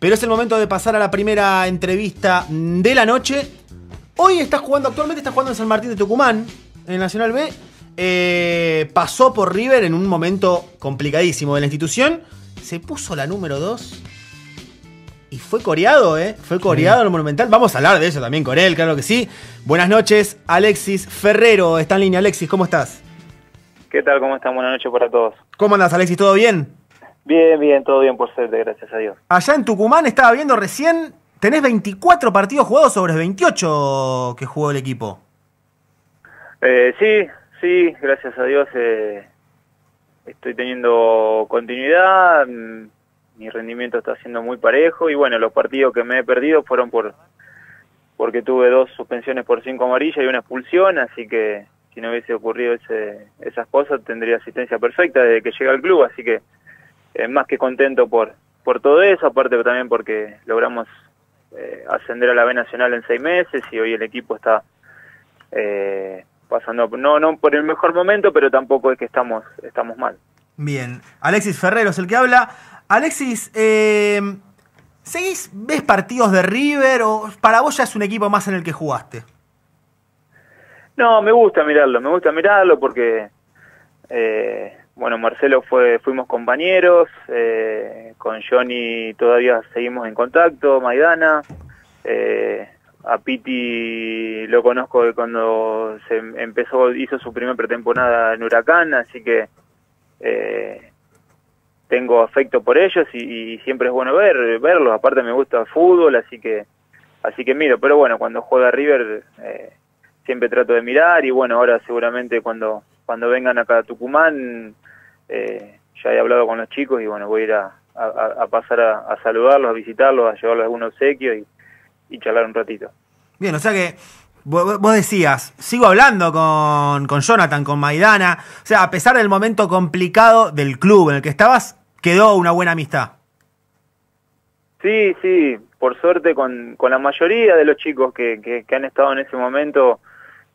pero es el momento de pasar a la primera entrevista de la noche. Hoy estás jugando, actualmente estás jugando en San Martín de Tucumán, en el Nacional B. Eh, pasó por River en un momento complicadísimo de la institución. Se puso la número 2 y fue coreado, ¿eh? Fue coreado en el Monumental. Vamos a hablar de eso también con él, claro que sí. Buenas noches, Alexis Ferrero. Está en línea, Alexis, ¿cómo estás? ¿Qué tal? ¿Cómo están? Buenas noches para todos. ¿Cómo andas, Alexis? ¿Todo bien? Bien, bien, todo bien por suerte, gracias a Dios. Allá en Tucumán estaba viendo recién, tenés 24 partidos jugados sobre 28 que jugó el equipo. Eh, sí, sí, gracias a Dios eh, estoy teniendo continuidad mi rendimiento está siendo muy parejo y bueno, los partidos que me he perdido fueron por porque tuve dos suspensiones por cinco amarillas y una expulsión, así que si no hubiese ocurrido ese, esas cosas tendría asistencia perfecta desde que llegué al club, así que eh, más que contento por, por todo eso, aparte también porque logramos eh, ascender a la B Nacional en seis meses y hoy el equipo está eh, pasando, no, no por el mejor momento, pero tampoco es que estamos, estamos mal. Bien, Alexis Ferrero es el que habla. Alexis, eh, ¿seguís, ves partidos de River o para vos ya es un equipo más en el que jugaste? No, me gusta mirarlo, me gusta mirarlo porque, eh, bueno, Marcelo fue, fuimos compañeros, eh, con Johnny todavía seguimos en contacto, Maidana, eh, a Piti lo conozco de cuando se empezó, hizo su primera pretemporada en Huracán, así que eh, tengo afecto por ellos y, siempre es bueno ver verlos. Aparte me gusta el fútbol así que así que miro. Pero bueno cuando juega River eh, siempre trato de mirar y bueno ahora seguramente cuando cuando vengan acá a Tucumán eh, ya he hablado con los chicos y bueno voy a ir a, a, pasar a, saludarlos a visitarlos a llevarles algún obsequio y, y charlar un ratito bien o sea que Vos decías, sigo hablando con, con Jonathan, con Maidana. O sea, a pesar del momento complicado del club en el que estabas, quedó una buena amistad. Sí, sí, por suerte con, con la mayoría de los chicos que, que, han estado en ese momento,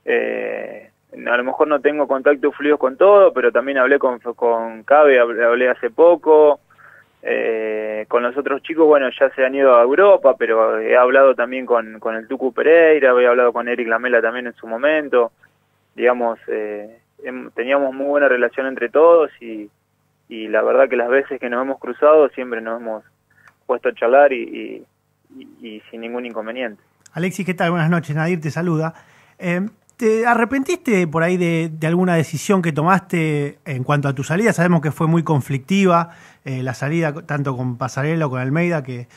eh, a lo mejor no tengo contacto fluido con todo, pero también hablé con, con Cabe, hablé, hace poco, eh, con los otros chicos, bueno, ya se han ido a Europa, pero he hablado también con, con el Tucu Pereira, he hablado con Eric Lamela también en su momento, digamos, eh, teníamos muy buena relación entre todos y, y la verdad que las veces que nos hemos cruzado siempre nos hemos puesto a charlar y, sin ningún inconveniente. Alexis, ¿qué tal? Buenas noches, Nadir te saluda. Eh, ¿Te arrepentiste por ahí de, alguna decisión que tomaste en cuanto a tu salida? Sabemos que fue muy conflictiva eh, la salida tanto con Pasarela o con Almeida, que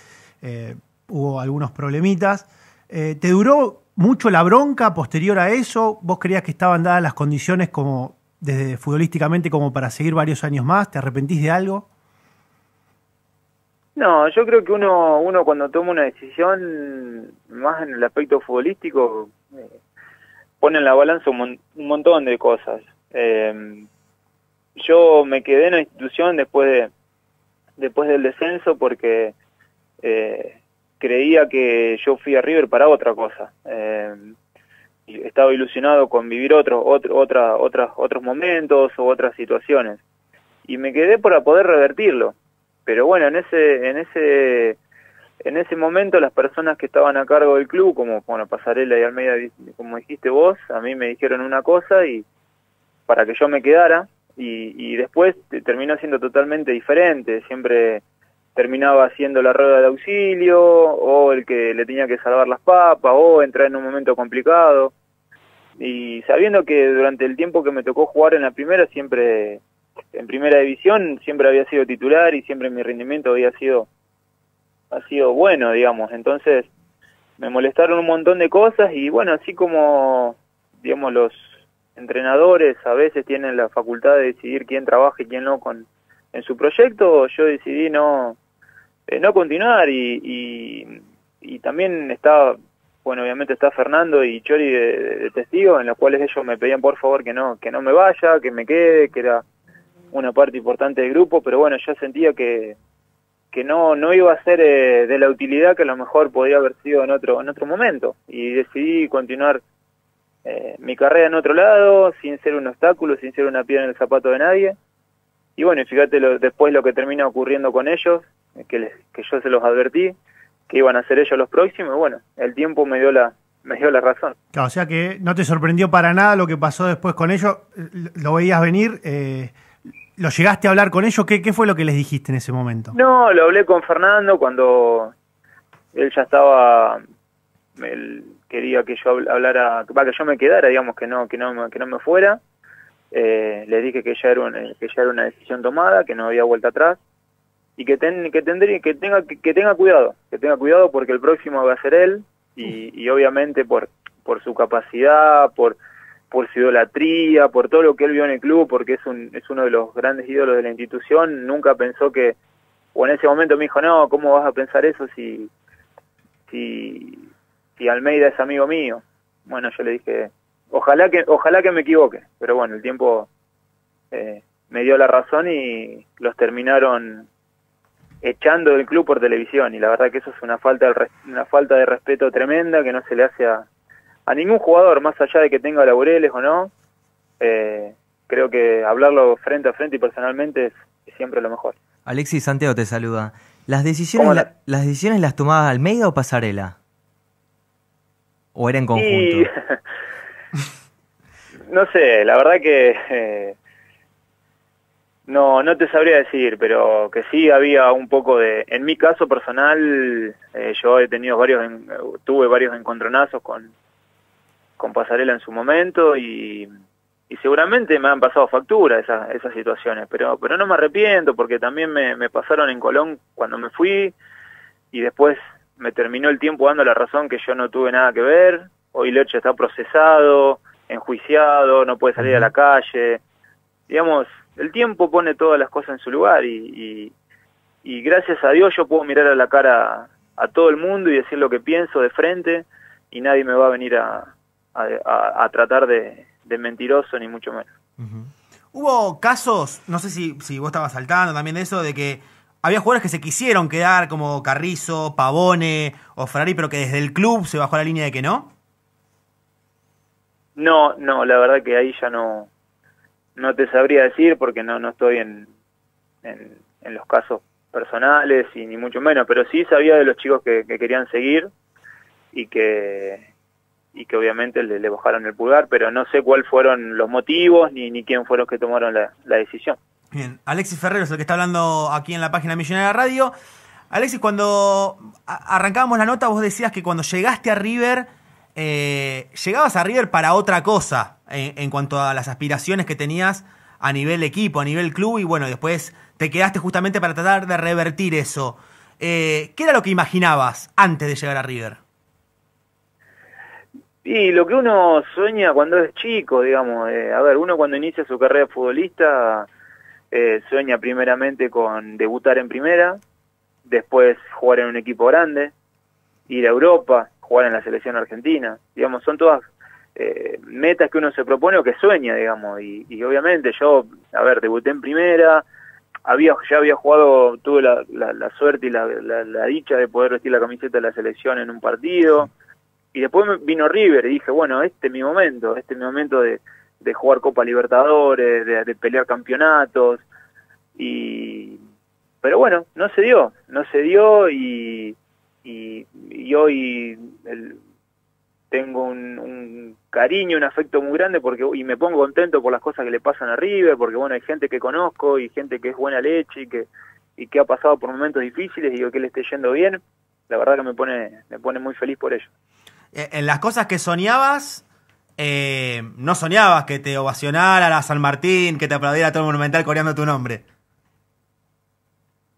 eh, hubo algunos problemitas. ¿Te duró mucho la bronca posterior a eso? ¿Vos creías que estaban dadas las condiciones como desde futbolísticamente como para seguir varios años más? ¿Te arrepentís de algo? No, yo creo que uno, uno cuando toma una decisión, más en el aspecto futbolístico, eh, pone en la balanza un, montón de cosas. Eh, yo me quedé en la institución después de después del descenso porque eh, creía que yo fui a River para otra cosa. Eh, estaba ilusionado con vivir otros otro, otra, otras, otros momentos o otras situaciones. Y me quedé para poder revertirlo. Pero bueno, en ese, en ese, en ese momento las personas que estaban a cargo del club, como bueno, Pasarela y Almeida, como dijiste vos, a mí me dijeron una cosa y para que yo me quedara y, y después terminó siendo totalmente diferente. Siempre terminaba haciendo la rueda de auxilio o el que le tenía que salvar las papas o entrar en un momento complicado y sabiendo que durante el tiempo que me tocó jugar en la primera siempre en primera división siempre había sido titular y siempre mi rendimiento había sido ha sido bueno digamos. Entonces me molestaron un montón de cosas y bueno así como digamos los entrenadores a veces tienen la facultad de decidir quién trabaja y quién no con en su proyecto yo decidí no eh, no continuar y, y, también estaba bueno, obviamente está Fernando y Chori de, testigos, en los cuales ellos me pedían por favor que no, que no me vaya, que me quede, que era una parte importante del grupo, pero bueno, yo sentía que, que no, no iba a ser eh, de la utilidad que a lo mejor podía haber sido en otro, en otro momento, y decidí continuar eh, mi carrera en otro lado, sin ser un obstáculo, sin ser una piedra en el zapato de nadie, y bueno, fíjate lo, después lo que termina ocurriendo con ellos, que, que yo se los advertí, que iban a ser ellos los próximos, y bueno, el tiempo me dio la, me dio la razón. o sea que no te sorprendió para nada lo que pasó después con ellos, lo veías venir, eh, ¿lo llegaste a hablar con ellos? ¿Qué, ¿Qué fue lo que les dijiste en ese momento? No, lo hablé con Fernando cuando él ya estaba, él quería que yo hablara, que yo me quedara, digamos, que no, que no, que no me fuera. Eh, le dije que ya era una, que ya era una decisión tomada, que no había vuelta atrás y que que tendría que tenga que, tenga cuidado, que tenga cuidado porque el próximo va a ser él y, obviamente por por su capacidad, por por su idolatría, por todo lo que él vio en el club, porque es un es uno de los grandes ídolos de la institución, nunca pensó que o en ese momento me dijo, "No, ¿cómo vas a pensar eso si si si Almeida es amigo mío?" Bueno, yo le dije, "Ojalá que ojalá que me equivoque", pero bueno, el tiempo eh, me dio la razón y los terminaron echando del club por televisión y la verdad que eso es una falta de, una falta de respeto tremenda que no se le hace a, a ningún jugador más allá de que tenga laureles o no eh, creo que hablarlo frente a frente y personalmente es, siempre lo mejor. Alexis Santiago te saluda. Las decisiones las decisiones las tomaba Almeida o Pasarela o era en conjunto no sé la verdad que eh, no, no te sabría decir, pero que sí había un poco de... En mi caso personal, eh, yo he tenido varios, tuve varios encontronazos con, con Pasarela en su momento y, y seguramente me han pasado factura esas, esas situaciones, pero, pero no me arrepiento porque también me, me pasaron en Colón cuando me fui y después me terminó el tiempo dando la razón que yo no tuve nada que ver, hoy Leche está procesado, enjuiciado, no puede salir a la calle, digamos, el tiempo pone todas las cosas en su lugar y, y, gracias a Dios yo puedo mirar a la cara a, todo el mundo y decir lo que pienso de frente y nadie me va a venir a, a, tratar de, mentiroso ni mucho menos. Hubo casos, no sé si, si vos estabas saltando también de eso, de que había jugadores que se quisieron quedar como Carrizo, Pavone o Ferrari, pero que desde el club se bajó la línea de que no. No, no, la verdad que ahí ya no, no te sabría decir porque no, no estoy en, en, los casos personales y ni mucho menos, pero sí sabía de los chicos que, querían seguir y que y que obviamente le, bajaron el pulgar, pero no sé cuáles fueron los motivos ni, quién fueron los que tomaron la, la decisión. Bien, Alexis Ferrero es el que está hablando aquí en la página Millonaria Radio. Alexis, cuando arrancábamos la nota, vos decías que cuando llegaste a River eh, llegabas a River para otra cosa en, cuanto a las aspiraciones que tenías a nivel equipo, a nivel club, y bueno, después te quedaste justamente para tratar de revertir eso. Eh, ¿Qué era lo que imaginabas antes de llegar a River? Y lo que uno sueña cuando es chico, digamos, eh, a ver, uno cuando inicia su carrera futbolista sueña primeramente con debutar en primera, después jugar en un equipo grande, ir a Europa, jugar en la selección argentina. Digamos, son todas eh, metas que uno se propone o que sueña, digamos. Y, obviamente yo, a ver, debuté en primera, había ya había jugado, tuve la, la, suerte y la, la, dicha de poder vestir la camiseta de la selección en un partido. Y después vino River y dije, bueno, este es mi momento, este es mi momento de, de jugar Copa Libertadores, de, pelear campeonatos. Y, pero bueno, no se dio, no se dio y, y, hoy tengo un, cariño, un afecto muy grande porque y me pongo contento por las cosas que le pasan a River, porque bueno, hay gente que conozco y gente que es buena leche y que y que ha pasado por momentos difíciles y que le esté yendo bien, la verdad que me pone me pone muy feliz por ello. Eh, en las cosas que soñabas, eh, no soñabas que te ovacionara a San Martín, que te aplaudiera todo el monumental coreando tu nombre.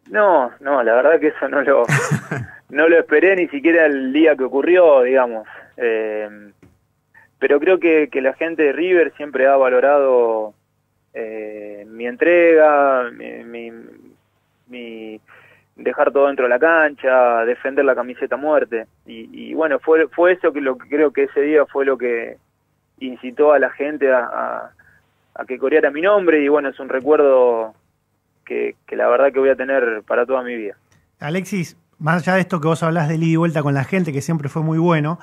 No, no, la verdad que eso no lo, no lo esperé ni siquiera el día que ocurrió, digamos. Eh, pero creo que, que, la gente de River siempre ha valorado eh, mi entrega, mi, mi, dejar todo dentro de la cancha, defender la camiseta muerte. Y, bueno, fue, fue eso que lo que creo que ese día fue lo que incitó a la gente a, a, que coreara mi nombre y bueno, es un recuerdo que, la verdad que voy a tener para toda mi vida. Alexis, más allá de esto que vos hablas de ida y vuelta con la gente, que siempre fue muy bueno,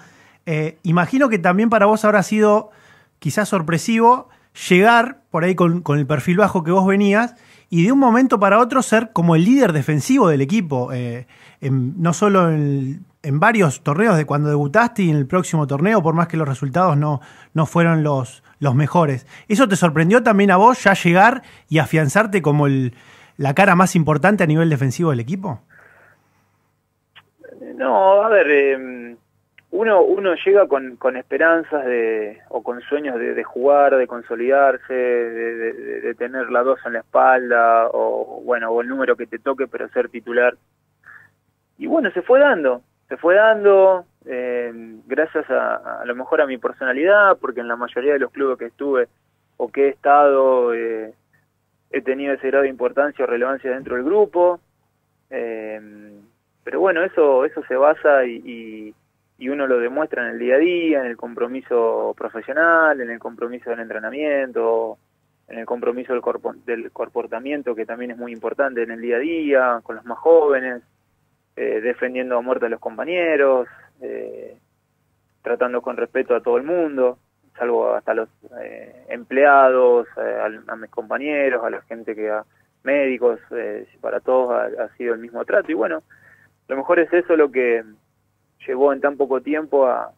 eh, imagino que también para vos habrá sido quizás sorpresivo llegar por ahí con, el perfil bajo que vos venías y de un momento para otro ser como el líder defensivo del equipo, eh, no solo en, varios torneos de cuando debutaste y en el próximo torneo, por más que los resultados no, no fueron los, los mejores. ¿Eso te sorprendió también a vos ya llegar y afianzarte como la cara más importante a nivel defensivo del equipo? No, a ver, em, uno, uno llega con, con esperanzas de, o con sueños de, jugar, de consolidarse, de, tener la dos en la espalda, o bueno, o el número que te toque, pero ser titular. Y bueno, se fue dando, se fue dando, eh, gracias a, a lo mejor a mi personalidad, porque en la mayoría de los clubes que estuve o que he estado, eh, he tenido ese grado de importancia o relevancia dentro del grupo. Eh, pero bueno, eso, eso se basa y y uno lo demuestra en el día a día, en el compromiso profesional, en el compromiso del entrenamiento, en el compromiso del, del comportamiento, que también es muy importante en el día a día, con los más jóvenes, eh, defendiendo a muerte a los compañeros, eh, tratando con respeto a todo el mundo, salvo hasta los eh, empleados, a, mis compañeros, a la gente que a médicos, para todos ha, ha sido el mismo trato. Y bueno, lo mejor es eso lo que llevó en tan poco tiempo a,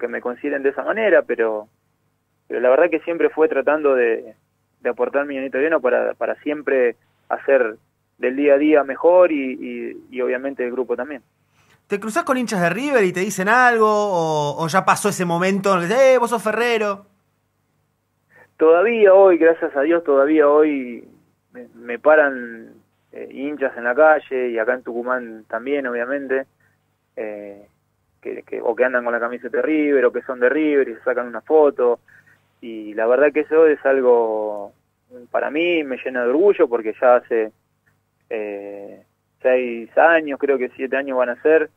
que me consideren de esa manera, pero, pero la verdad que siempre fue tratando de, aportar mi granito de para, para siempre hacer del día a día mejor y, y, obviamente el grupo también. ¿Te cruzas con hinchas de River y te dicen algo o, ya pasó ese momento en el que, eh, vos sos Ferrero? Todavía hoy, gracias a Dios, todavía hoy me, paran eh, hinchas en la calle y acá en Tucumán también, obviamente. Eh, que, o que andan con la camiseta de River o que son de River y se sacan una foto. Y la verdad que eso es algo, para mí me llena de orgullo porque ya hace eh, seis años, creo que siete años van a ser,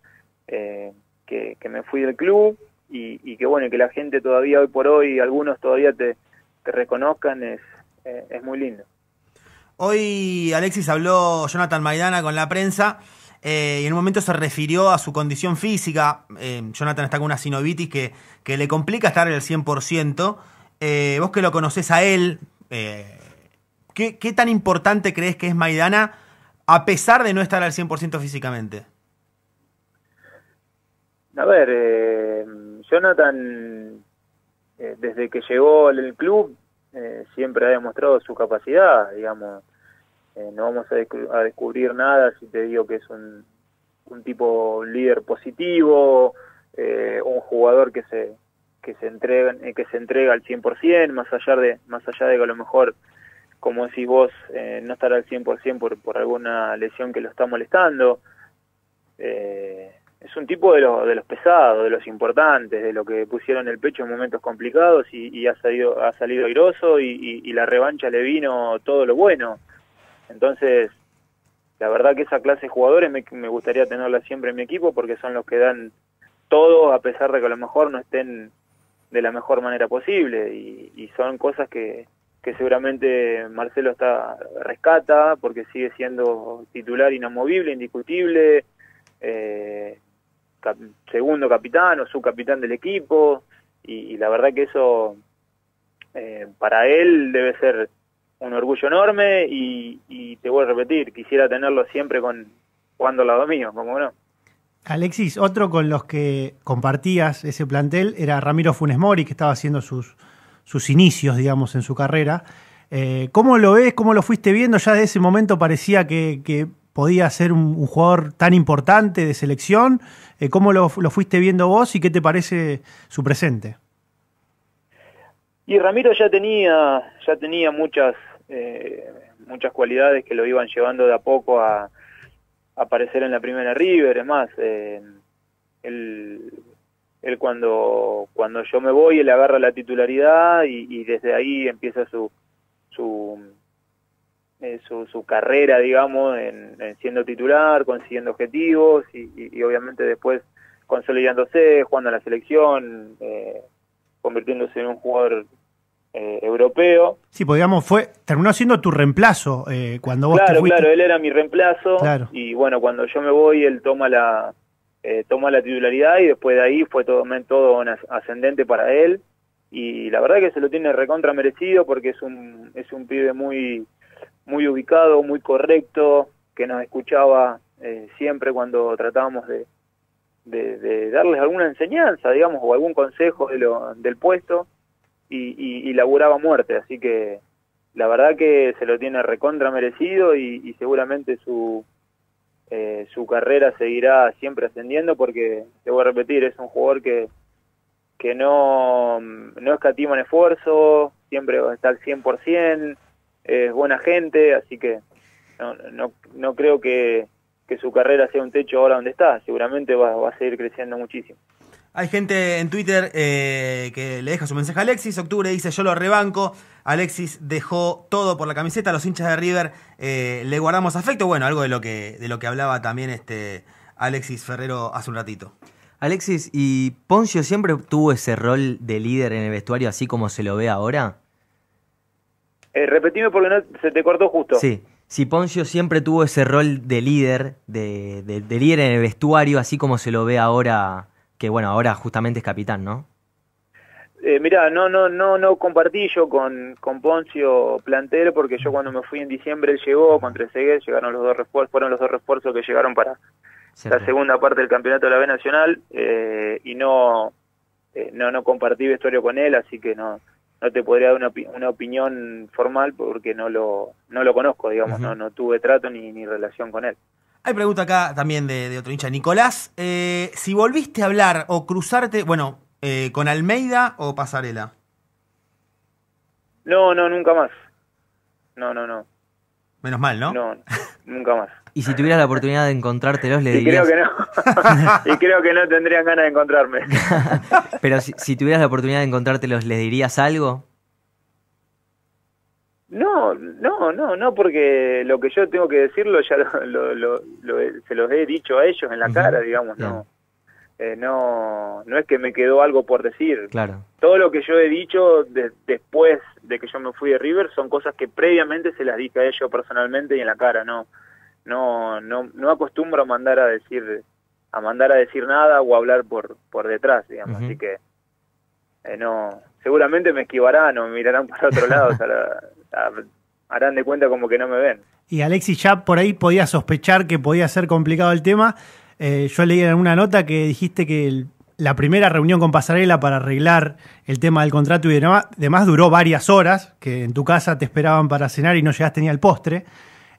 eh, que, me fui del club y, que bueno, que la gente todavía hoy por hoy, algunos todavía te, te reconozcan, es, eh, es muy lindo. Hoy Alexis habló Jonathan Maidana con la prensa eh, y en un momento se refirió a su condición física. Eh, Jonathan está con una sinovitis que, le complica estar el 100%. Eh, vos que lo conocés a él, ¿qué, ¿qué, tan importante crees que es Maidana a pesar de no estar al 100% físicamente? A ver, Jonathan, desde que llegó al club, siempre ha demostrado su capacidad, digamos eh, no vamos a, descubrir nada si te digo que es un, tipo líder positivo, eh, un jugador que se que se entrega eh, que se entrega al 100%, más allá de más allá de que a lo mejor como decís vos no estar al 100% por por alguna lesión que lo está molestando. es un tipo de, de los pesados, de los importantes, de lo que pusieron el pecho en momentos complicados y, ha salido ha salido airoso y, y la revancha le vino todo lo bueno. Entonces, la verdad que esa clase de jugadores me, me gustaría tenerla siempre en mi equipo porque son los que dan todo a pesar de que a lo mejor no estén de la mejor manera posible y, son cosas que, que seguramente Marcelo está rescata porque sigue siendo titular inamovible, indiscutible, eh, segundo capitán o subcapitán del equipo y, la verdad que eso eh, para él debe ser un orgullo enorme y, te voy a repetir, quisiera tenerlo siempre con jugando al lado mío, como no. Alexis, otro con los que compartías ese plantel era Ramiro Funes Mori, que estaba haciendo sus, sus inicios, digamos, en su carrera. Eh, ¿Cómo lo ves? ¿Cómo lo fuiste viendo? Ya de ese momento parecía que, podía ser un, jugador tan importante de selección. Eh, ¿Cómo lo, lo, fuiste viendo vos y qué te parece su presente? Y Ramiro ya tenía, ya tenía muchas, eh, muchas cualidades que lo iban llevando de a poco a, aparecer en la primera River, es más, eh, él, cuando, cuando yo me voy, él agarra la titularidad y, desde ahí empieza su, su, eh, su, carrera, digamos, en, siendo titular, consiguiendo objetivos y, obviamente después consolidándose, jugando a la selección, eh, convirtiéndose en un jugador eh, europeo. Sí, pues digamos, fue, terminó siendo tu reemplazo eh, cuando vos claro, te fuiste. Claro, él era mi reemplazo. Y bueno, cuando yo me voy, él toma la eh, toma la titularidad y después de ahí fue todo, todo ascendente para él. Y la verdad que se lo tiene recontra merecido porque es un, es un pibe muy muy ubicado, muy correcto, que nos escuchaba eh, siempre cuando tratábamos de, de, darles alguna enseñanza, digamos, o algún consejo de lo, del puesto, y, y, laburaba muerte, así que la verdad que se lo tiene recontra merecido y, seguramente su, eh, su carrera seguirá siempre ascendiendo porque, te voy a repetir, es un jugador que, que no, no escatima en esfuerzo, siempre va a estar 100%, es buena gente, así que no, no, no creo que, que su carrera sea un techo ahora donde está, seguramente va, va a seguir creciendo muchísimo. Hay gente en Twitter eh, que le deja su mensaje a Alexis. Octubre dice: Yo lo rebanco. Alexis dejó todo por la camiseta. Los hinchas de River eh, le guardamos afecto. Bueno, algo de lo que, de lo que hablaba también este Alexis Ferrero hace un ratito. Alexis, ¿y Poncio siempre tuvo ese rol de líder en el vestuario así como se lo ve ahora? Eh, repetime porque no, se te cortó justo. Sí si Poncio siempre tuvo ese rol de líder, de, líder en el vestuario, así como se lo ve ahora, que bueno, ahora justamente es capitán, ¿no? Eh, mira, no, no, no, no compartí yo con, con Poncio plantel porque yo cuando me fui en diciembre él llegó con Trezeguet, llegaron los dos refuerzos, fueron los dos refuerzos que llegaron para la segunda parte del campeonato de la B Nacional eh, y no, eh, no, no compartí vestuario con él, así que no, no te podría dar una, una opinión formal porque no lo, no lo conozco, digamos, no, no tuve trato ni, ni relación con él. Hay pregunta acá también de, otro hincha. Nicolás, eh, si volviste a hablar o cruzarte, bueno, eh, con Almeida o Pasarela. No, no, nunca más. No, no, no. Menos mal, ¿no? No, nunca más. Y si tuvieras la oportunidad de encontrártelos, le dirías... Y creo que no. y creo que no tendrían ganas de encontrarme. Pero si, si, tuvieras la oportunidad de encontrártelos, ¿les dirías algo? No, no, no, no, porque lo que yo tengo que decirlo ya lo, lo, se los he dicho a ellos en la cara, digamos, no. Eh, no, no es que me quedó algo por decir. Claro. Todo lo que yo he dicho después de que yo me fui de River son cosas que previamente se las dije a ellos personalmente y en la cara, no no, no, no acostumbro a mandar a decir, a mandar a decir nada o a hablar por, por detrás, digamos, así que eh, no, seguramente me esquivarán o me mirarán para otro lado, harán de cuenta como que no me ven. Y Alexis ya por ahí podía sospechar que podía ser complicado el tema. Eh, yo leí en una nota que dijiste que la primera reunión con Pasarela para arreglar el tema del contrato y demás duró varias horas, que en tu casa te esperaban para cenar y no llegaste ni al postre.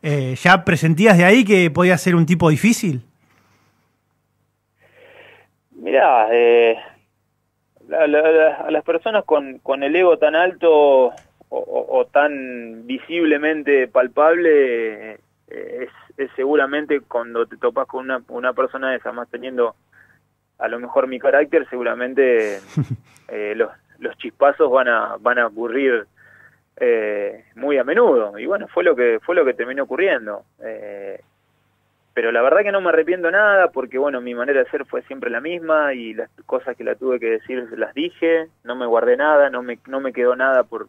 Eh, ¿ya presentías de ahí que podía ser un tipo difícil? Mira, eh, a las personas con, con, el ego tan alto o, tan visiblemente palpable, eh, es, seguramente cuando te topas con una, una persona de esa, más teniendo a lo mejor mi carácter, seguramente los, los chispazos van a, van a ocurrir eh, muy a menudo. Y bueno fue lo que fue lo que terminó ocurriendo. Eh, pero la verdad que no me arrepiento nada porque bueno mi manera de ser fue siempre la misma y las cosas que la tuve que decir las dije no me guardé nada no me no me quedó nada por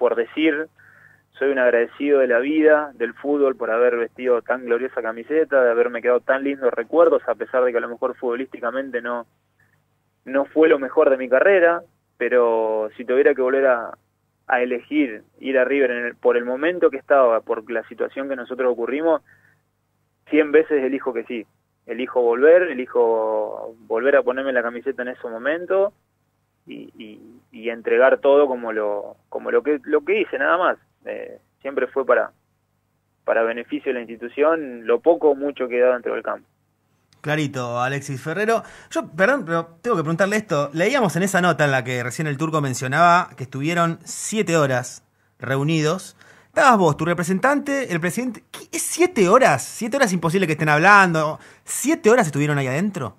por decir soy un agradecido de la vida del fútbol por haber vestido tan gloriosa camiseta de haberme quedado tan lindos recuerdos a pesar de que a lo mejor futbolísticamente no no fue lo mejor de mi carrera pero si tuviera que volver a, elegir ir a River en el, por el momento que estaba, por la situación que nosotros ocurrimos, 100 veces elijo que sí. Elijo volver, elijo volver a ponerme la camiseta en ese momento y, y, entregar todo como lo como lo que lo que hice nada más. Eh, siempre fue para para beneficio de la institución, lo poco o mucho que he dado dentro del campo. Clarito, Alexis Ferrero. Yo, perdón, pero tengo que preguntarle esto. Leíamos en esa nota en la que recién el turco mencionaba que estuvieron siete horas reunidos. Estabas vos, tu representante, el presidente. ¿Qué, ¿Es siete horas? ¿Siete horas imposible que estén hablando? ¿Siete horas estuvieron ahí adentro?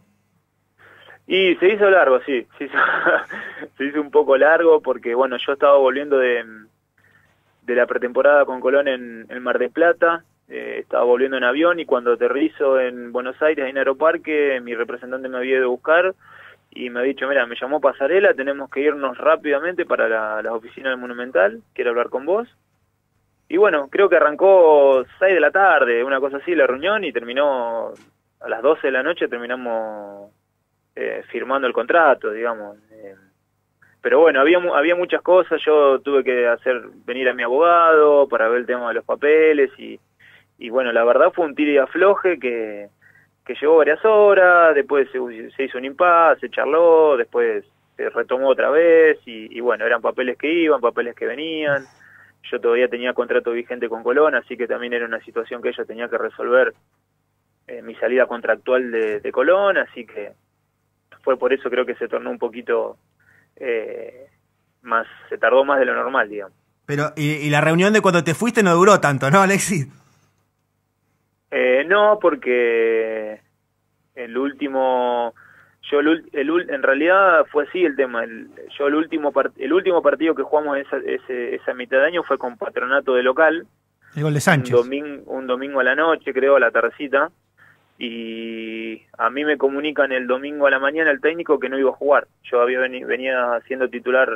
Y se hizo largo, sí. Se hizo, se hizo un poco largo porque, bueno, yo estaba volviendo de, de la pretemporada con Colón en, el Mar de Plata eh, estaba volviendo en avión y cuando aterrizo en Buenos Aires, en Aeroparque, mi representante me había ido a buscar y me ha dicho, mira, me llamó Pasarela, tenemos que irnos rápidamente para la, la oficina del Monumental, quiero hablar con vos. Y bueno, creo que arrancó 6 de la tarde, una cosa así, la reunión y terminó a las 12 de la noche, terminamos eh, firmando el contrato, digamos. Eh, pero bueno, había, había muchas cosas, yo tuve que hacer venir a mi abogado para ver el tema de los papeles y, y bueno, la verdad fue un tiro y afloje que, que llevó varias horas, después se, se hizo un impasse, se charló, después se retomó otra vez y, bueno, eran papeles que iban, papeles que venían. Yo todavía tenía contrato vigente con Colón, así que también era una situación que ella tenía que resolver eh, mi salida contractual de Colón, así que fue por eso creo que se tornó un poquito eh, más, se tardó más de lo normal, digamos. Pero, y, y, la reunión de cuando te fuiste no duró tanto, ¿no, Alexis? Eh, no, porque el último, yo el, el, en realidad fue así el tema. El, yo el último part, el último partido que jugamos esa, ese, esa mitad de año fue con Patronato de local. El gol de Sánchez. Un domingo, un domingo a la noche, creo, a la tardecita. Y a mí me comunican el domingo a la mañana el técnico que no iba a jugar. Yo había venía siendo titular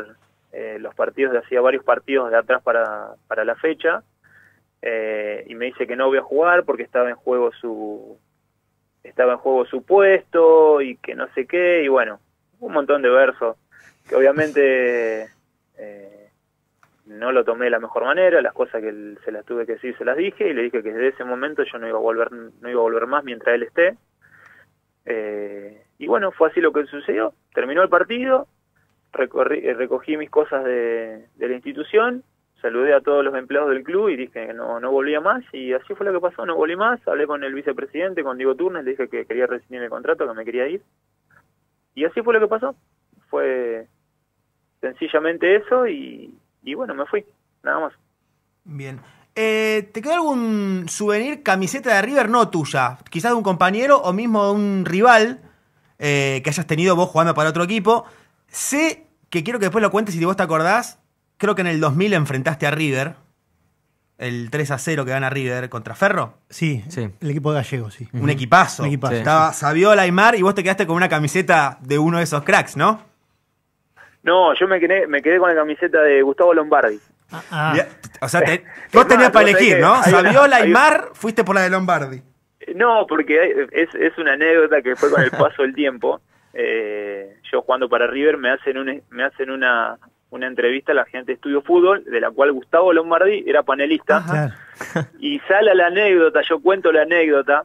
eh, los partidos, hacía varios partidos de atrás para, para la fecha. Eh, y me dice que no voy a jugar porque estaba en juego su estaba en juego su puesto y que no sé qué y bueno un montón de versos que obviamente eh, no lo tomé de la mejor manera las cosas que se las tuve que decir se las dije y le dije que desde ese momento yo no iba a volver no iba a volver más mientras él esté. Eh, y bueno fue así lo que sucedió. Terminó el partido recorrí, recogí mis cosas de, de la institución saludé a todos los empleados del club y dije que no, no volvía más y así fue lo que pasó, no volví más, hablé con el vicepresidente, con Diego Turnes, le dije que quería rescindir el contrato, que me quería ir. Y así fue lo que pasó, fue sencillamente eso y, y bueno, me fui, nada más. Bien. Eh, ¿Te quedó algún souvenir, camiseta de River, no tuya? Quizás de un compañero o mismo de un rival eh, que hayas tenido vos jugando para otro equipo. Sé que quiero que después lo cuentes si vos te acordás, creo que en el 2000 enfrentaste a River, el 3 a 0 que gana River contra Ferro. Sí, sí. el equipo gallego, sí. Un equipazo. Un equipazo. Sí. Estaba Saviola, Aymar y vos te quedaste con una camiseta de uno de esos cracks, ¿no? No, yo me quedé, me quedé con la camiseta de Gustavo Lombardi. Ah, ah. O sea, te, vos tenías para elegir, ¿no? Saviola, Aymar, fuiste por la de Lombardi. No, porque es, es una anécdota que fue con el paso del tiempo. Eh, yo jugando para River me hacen un, me hacen una una entrevista a la gente de Estudio Fútbol, de la cual Gustavo Lombardi era panelista. Ajá. Y sale la anécdota, yo cuento la anécdota,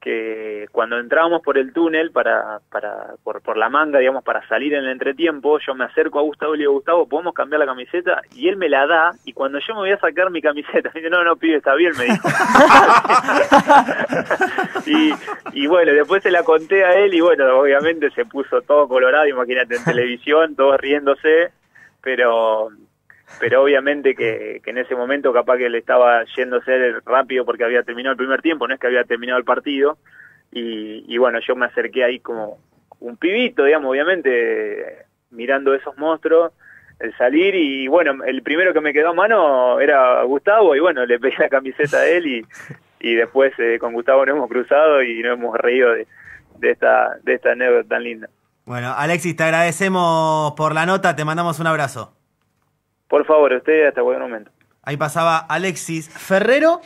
que cuando entrábamos por el túnel, para, para por, por la manga, digamos, para salir en el entretiempo, yo me acerco a Gustavo y le digo, Gustavo, ¿podemos cambiar la camiseta? Y él me la da, y cuando yo me voy a sacar mi camiseta, me dice, no, no, pibe, está bien, me dijo. y, y bueno, después se la conté a él, y bueno, obviamente se puso todo colorado, imagínate, en televisión, todos riéndose, pero pero obviamente que, que, en ese momento capaz que le estaba yéndose rápido porque había terminado el primer tiempo, no es que había terminado el partido, y, y bueno, yo me acerqué ahí como un pibito, digamos, obviamente, mirando esos monstruos, el salir, y bueno, el primero que me quedó a mano era Gustavo, y bueno, le pedí la camiseta a él, y, y después eh, con Gustavo nos hemos cruzado y nos hemos reído de, de esta, de esta anécdota tan linda. Bueno, Alexis, te agradecemos por la nota, te mandamos un abrazo. Por favor, usted hasta cualquier momento. Ahí pasaba Alexis Ferrero.